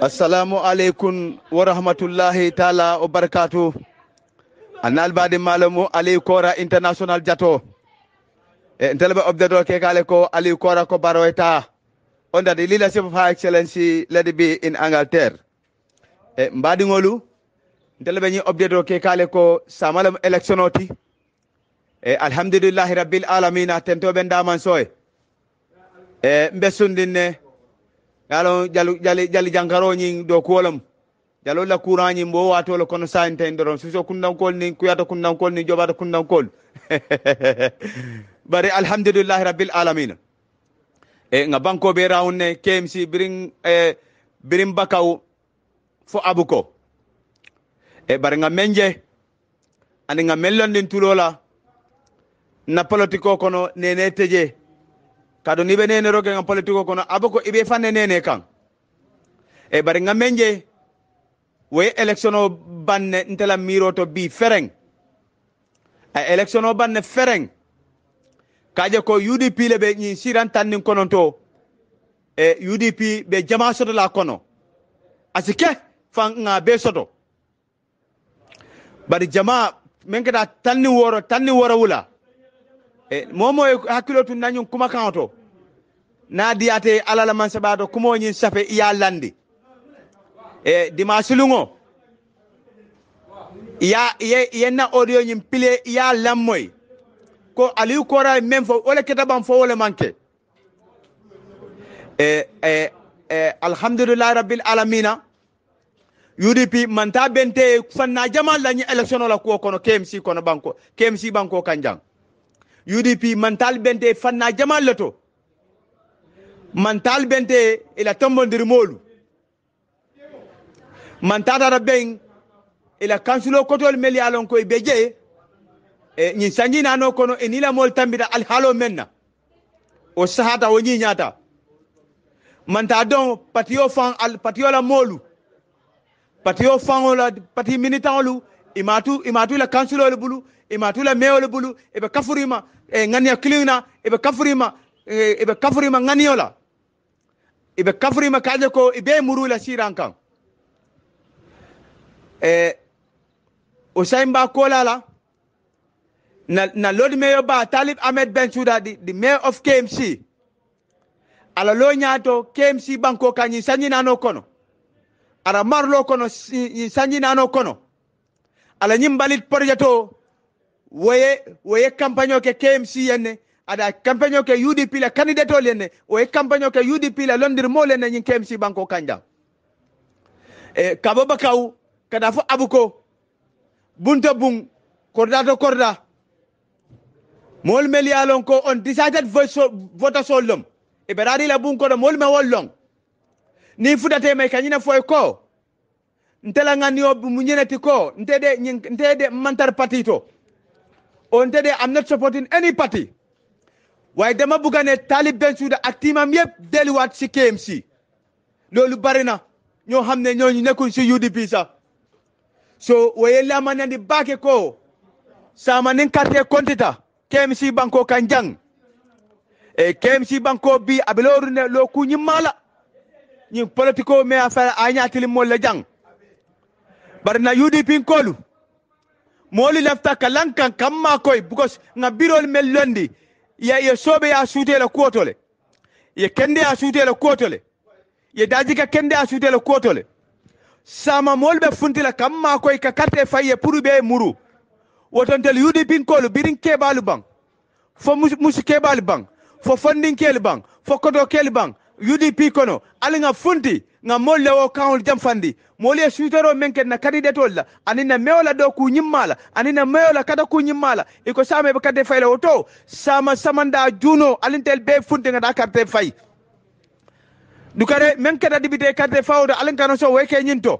assalamu aleykum wa rahmatullahi taala o barkatu an albade malamu aliou kora international diato e telɓe obdeto kekale ko aliou kora ko baroyta on dat leadership ha excellence ledi bi in angleterre e mbadiŋolu telɓe ñi obdeto kekale ko samalam élection oti e alhamdulillahi rabbil alamina tentoɓe ndaman soye e mbesundinne yaalo jaljali jankaroñin dow kuolam jalo la courant ñin mbo watolo kono sayintan doron soso kundankol ni kuyata kundankol ni joɓata kundankol bari alhamdulillahi rabbil alamina e ga bankoɓe rawne kmc birin e birin bakaw fo abuko e bari ga men je andi ga men londin tulola na politique o kono nene teje kadu ni ɓe neneroke kam politique o kono aba ko iɓe fanne nene kan e bare gammen je woye élection o banne ntelan miro to bi fereng a élection o banne fereng kaje ko udp le ɓe ñi siran tannin konon to e udp ɓe jama soto la kono asi ke fan ga be soto bari jama min keta tanni woro tanni woro wula e momo e hakkilo tu dañum kuma kan o to na diyate alala mansabato kumoñin safe iya landi e dimanche luŋo ya ye yenna audio ñin pile ya lammoy ko aliyu kora men fo wala kitaban fo wala manke e e e alhamdulillah rabbil alamina UDP manta bente fanna jamal lañi ñi élection la ko kono KMC kono banko KMC banko kanjang UDP mantal bente fanna jama to mantal bente ila tambondir molu mantatara ben ila kansulo kotol meli alon koy beje e nyin sanjinano kono enila mol tambida alhalo menna o sahata o ñiñata manta don patiyo fan al patiyo la molu patiyo fango la pati militant lu imatu imatu la kansulo le bulu imatu la meyo le bulu e be kafurima e ngania kilina e be kafurima E, eɓe kafrima ganiyola eɓe kafrima kade ko ɓe murula siran kan e o saymba kolala na, na lodmeyo ba talib ahmed ben souda di maire of kmc ala lo ñato kmc banko ka ñin sañinano kono ara marlo kono ñin sañinano kono ala ñimbalit projet o woye woye campagne o ke kmc yenne Ada campagne ke udp la candidate o lenne o campagne ke udp la londir mo lenne ñin kemsi banko kanja e kabo bakaw kada fu abuko bunta bun korda to korda mol mel yalon ko on decided vote so lom e berari la bun ko mol me wollon ni fudate mai kanyina ko ntela ngani mu munyeneti ko ntede ntede mantar patito on tede i'm not supporting any party waaye dama bugga ne talib ben suuda ak tiimam yépp delluwaat si KMC loolu bari na ñoo xam ne ñooñu nekkuñ si UDP sa so waye lama ne di baake koo sama ni kartee kontita KMC banko kan jang e KMC banko bi abi loolu ne loo ku ñi maala ñi politico mais affaire a ñaatili moo la jang bari na UDP koolu moolu lefta ka lankan kam maa koy bukos nga biroolu mel londi ya ye sobe ya suute la kuwoto le ye kende ya suute la kuwoto le ye dajika kende ya suute la kuwoto le sama moolu be funtila kamma ko koy ka karte faye pour be muru wotontel ko lu birin balu bang fo musu balu bang fo fondin kelu bang fo koto kelu bang udp kono alinga funti nga moolu le wo kaŋolu janfandi moolu ye suutoro men ken na kadi la la anina kuu do ku aniŋ anina meyo kada ku kuu e ko saama be kadde fayla la sama samanda juno alintel be bee nga da daa karte fay dukare men keta dibite karte fawo do aliŋ kana so weke nyinto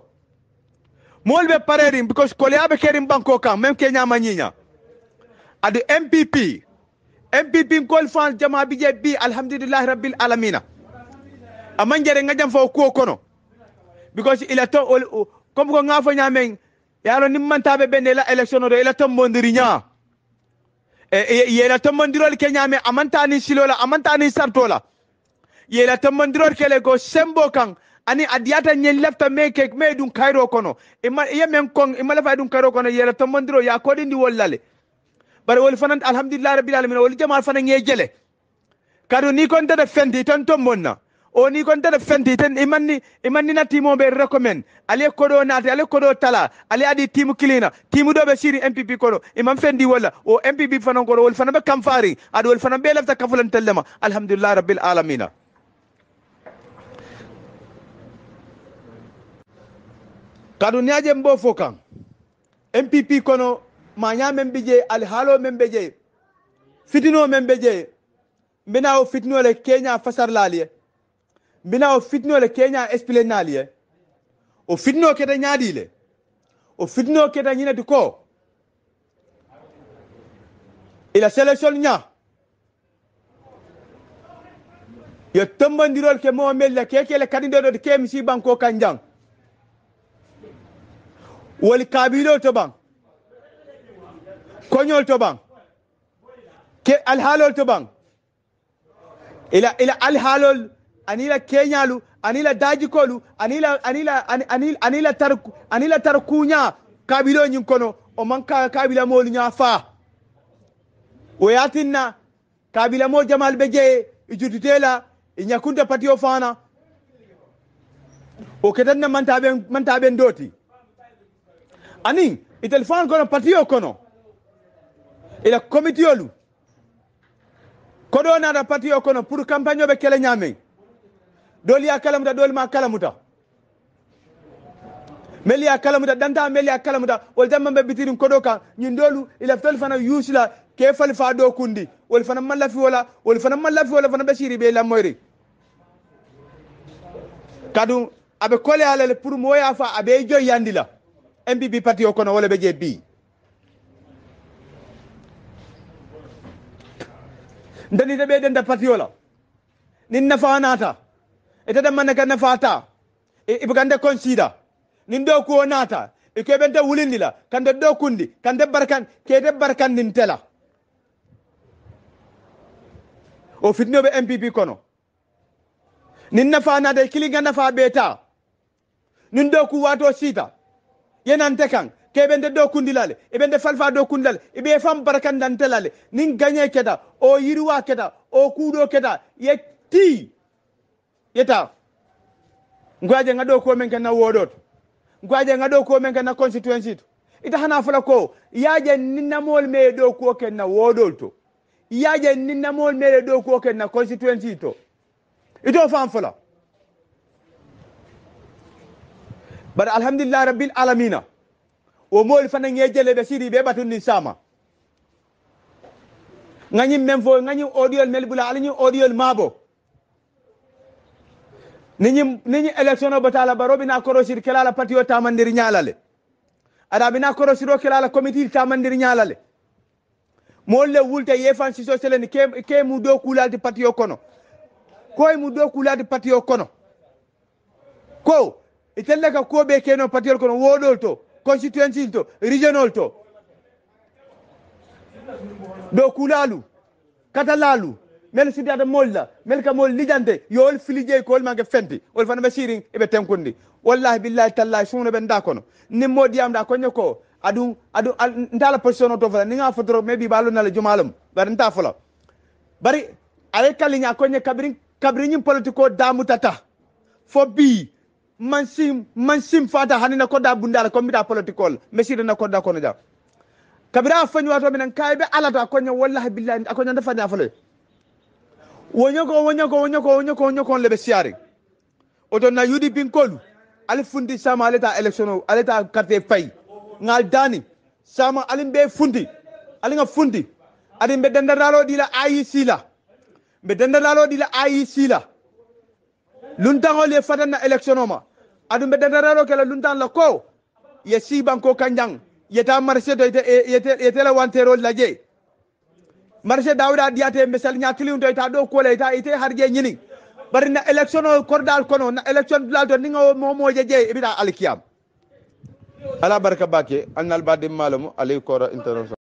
ke be pareeriŋ because koleya be kerim banko kan men ke nyama nyinya adu mpp mpp ko fal jama bi je bi alhamdulillah rabbil alamina aman jare nga jam fo ko kono because ila to comme ko nga fo nyamen yaro nimmantaɓe ɓe nde ila élection kenyame. ila tombodiri ña yeyla tombodirol ke ñaame amantani silola amantani sartola yeyla tombodirol kele ko sembo kan ani adiyata ñen lefta me ke me ɗum kayro kono iye men kon ima lefa ɗum kayro kono yeyla tombodiro ya koɗindi wollale bara woli fanan alhamdulillah rabbil alamin woli jamal fana ŋe jele kadu ni kon tata fenti ton tombonna oni konte de fenti ten imanni imanni na timo be recommend ale kodo naati ali e kodo tala ali adi timu kilina timu do be siri mpp kodo imam fendi wala o mpp fanan kodo wol fanan be kamfari adi wol fanan be lafta kafulan tellema alhamdulillah rabbil alamina kadu niaje mbo fokan kan mpp kono ma ñamen be je alhaalo men be je fitino men be je mbina o fitino le kenya fasar laaliye mbina o fitno le kenya explainali ye o fitno keta nyadi le o fitno nyina du ko e la sélection ña yo tombandirol ke momel moo mel le kekele do ke si banko kanjang jang kabilo to ban koñol to ban ke alhaalol to ban ila ila alhaalol anila keñalu anila dajikolu anila anila anila anila tarku anila tarkunya kabilo ñin kono o man ka kabila molu ña fa o yatinna kabila mo jamal be je i jututela i ñakunta patio fana o ketanna mantaɓen mantaɓen doti anin itel téléphone kono patio kono ila komitiolu olu koɗo patio kono pour campagne be ɓe kele dol ya kalamuta dol ma kalamuta meli ya kalamuta danta meli ya kalamuta wal jamma be bitirin kodo kan nyin dolu ila ftal fana yusla ke fal fa do kundi wal fana man lafi wala wal fana man lafi wala fana bashiri be lamoyri kadu abe kole ala le pour moya fa abe jo yandila mbb parti o kono wala be je bi ndani de be denta parti wala nin nafa nata taa ite man nakan fata ibugande consider nin do ko nata e keɓente wulindila kande do kundi kande barkan kede barkandin tela o fitnoɓe mpp kono nin nafa nada e kilinga nafa ɓeeta nin do ku wato siita yenante kan keɓende do kundilale eɓende falfa do kundilale eɓe fam barkandantelale nin gagne keda o yirwa keda o kuuɗo keda ye tii ƴetta gwaje ngaɗo komin kena woɗot gwaje ngaɗo komin kena constituency to ita hana fola ko yaaje ni namol mee ɗo ko kena woɗol to yaaje ni namol mere ɗo ko kena constituency to ito fam fola bada alhamdulillah rabbil alamina o mooli fana ŋejele ɓe siri ɓe ɓatun ni sama gañin men fo gañin oɗiyol mel bula alañin oɗiyol maabo niñi niñi o batala baro bina korosir kelala patio tamandiri ñalale aɗa bina korosiro kelala comité tamandiri ñalale molle wulte yefan siso seleni ke, ke mu do kulalti patio kono koye mu do kulalti patio kono ko itelle ka ko ɓe keno patiol kono woɗol to constituency to régional to do kulalu katalalu mel sudiyata molla mel ka mol lijante yo ol filijey ko ol manke fenti ol fana ɓe sirin eɓe tenkundi wallahi billahi tallahi suno ɓen da kono nin mo diyamɗa koño ko aɗum aɗum ntala position o to fola ninga fotoro mais ɓi ɓalo nala jumalum bari nta fola bari aye kaliña koñe kabrin kabriñin politique o damutata fo bi mansim mansim fata hanina kodda bundala comme mbiɗa politique ol mais sirina kodda kono ja kabira fañuwato minen kaye ɓe alata koño wallahi billahi akoño nde fani a foloye woñogo woñogo woñogo woñogo woñogo on leɓe o ɗon na yuɗi pinkolu ala fundi sama aleta élection o aleta quartier fayi ngal dani sama alin ɓe fundi aliga fundi aɗin ɓe di ɗila aic la ɓe dendanalo ɗila aic la luntanol ye fatanna élection o ma aɗum ɓe dendanalo kela luntan la ko ye sibanko kanjang yeta marché to yetela wanterol laje marché dawɗa diyate misal ña kilintoyta ɗo koleyta ite harje ñini bari na élection o kordal kono na élection dulal to ninga momoje jeeye eɓiɗa alkiyam ala barka bake annal badimmalumu alay kora international